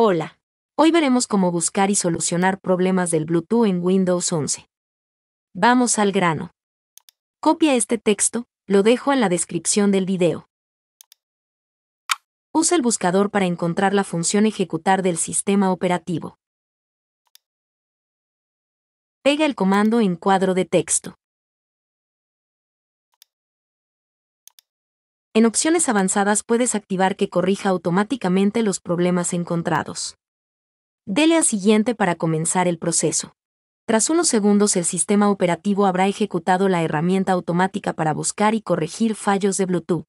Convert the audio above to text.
Hola. Hoy veremos cómo buscar y solucionar problemas del Bluetooth en Windows 11. Vamos al grano. Copia este texto, lo dejo en la descripción del video. Usa el buscador para encontrar la función ejecutar del sistema operativo. Pega el comando en cuadro de texto. En opciones avanzadas puedes activar que corrija automáticamente los problemas encontrados. Dele a siguiente para comenzar el proceso. Tras unos segundos el sistema operativo habrá ejecutado la herramienta automática para buscar y corregir fallos de Bluetooth.